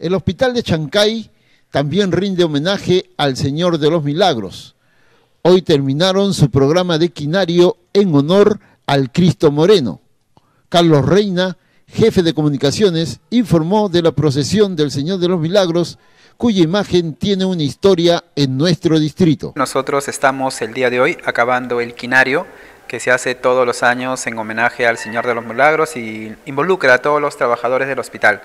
El hospital de Chancay también rinde homenaje al Señor de los Milagros. Hoy terminaron su programa de quinario en honor al Cristo Moreno. Carlos Reina, jefe de comunicaciones, informó de la procesión del Señor de los Milagros, cuya imagen tiene una historia en nuestro distrito. Nosotros estamos el día de hoy acabando el quinario que se hace todos los años en homenaje al Señor de los Milagros y involucra a todos los trabajadores del hospital.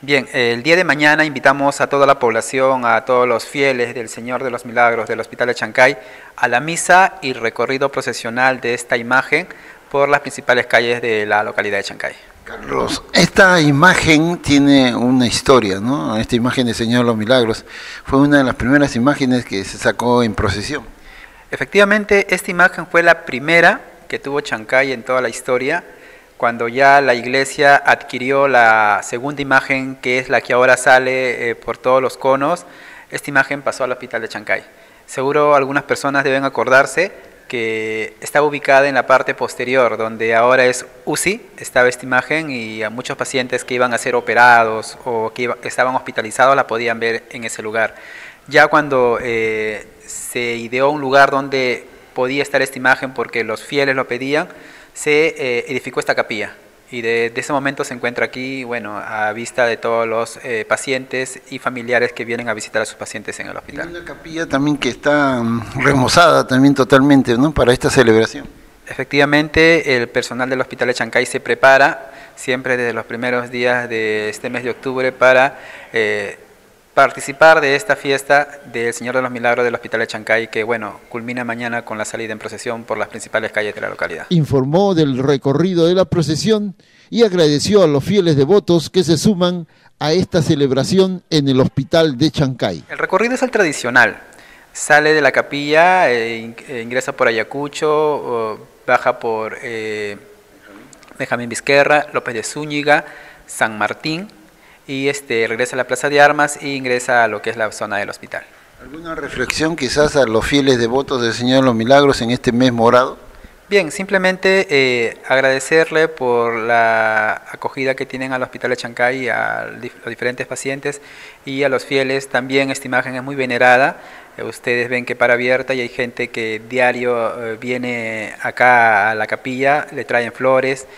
Bien, el día de mañana invitamos a toda la población, a todos los fieles del Señor de los Milagros del Hospital de Chancay, a la misa y recorrido procesional de esta imagen por las principales calles de la localidad de Chancay. Carlos, esta imagen tiene una historia, ¿no? Esta imagen del Señor de los Milagros fue una de las primeras imágenes que se sacó en procesión. Efectivamente, esta imagen fue la primera que tuvo Chancay en toda la historia cuando ya la iglesia adquirió la segunda imagen, que es la que ahora sale eh, por todos los conos, esta imagen pasó al hospital de Chancay. Seguro algunas personas deben acordarse que estaba ubicada en la parte posterior, donde ahora es UCI, estaba esta imagen y a muchos pacientes que iban a ser operados o que estaban hospitalizados la podían ver en ese lugar. Ya cuando eh, se ideó un lugar donde podía estar esta imagen porque los fieles lo pedían, se eh, edificó esta capilla y de, ese momento se encuentra aquí, bueno, a vista de todos los eh, pacientes y familiares que vienen a visitar a sus pacientes en el hospital. una capilla también que está mm, remozada también totalmente, ¿no? Para esta celebración. Efectivamente, el personal del Hospital de Chancay se prepara siempre desde los primeros días de este mes de octubre para eh, participar de esta fiesta del Señor de los Milagros del Hospital de Chancay, que bueno, culmina mañana con la salida en procesión por las principales calles de la localidad. Informó del recorrido de la procesión y agradeció a los fieles devotos que se suman a esta celebración en el Hospital de Chancay. El recorrido es el tradicional. Sale de la capilla, eh, ingresa por Ayacucho, baja por eh, Benjamín Vizquerra, López de Zúñiga, San Martín, y este, regresa a la Plaza de Armas e ingresa a lo que es la zona del hospital. ¿Alguna reflexión quizás a los fieles devotos del Señor de los Milagros en este mes morado? Bien, simplemente eh, agradecerle por la acogida que tienen al Hospital de Chancay, a los diferentes pacientes y a los fieles. También esta imagen es muy venerada. Eh, ustedes ven que para abierta y hay gente que diario eh, viene acá a la capilla, le traen flores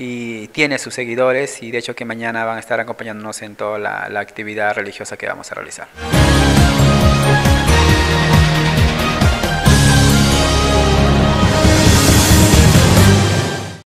y tiene sus seguidores y de hecho que mañana van a estar acompañándonos en toda la, la actividad religiosa que vamos a realizar.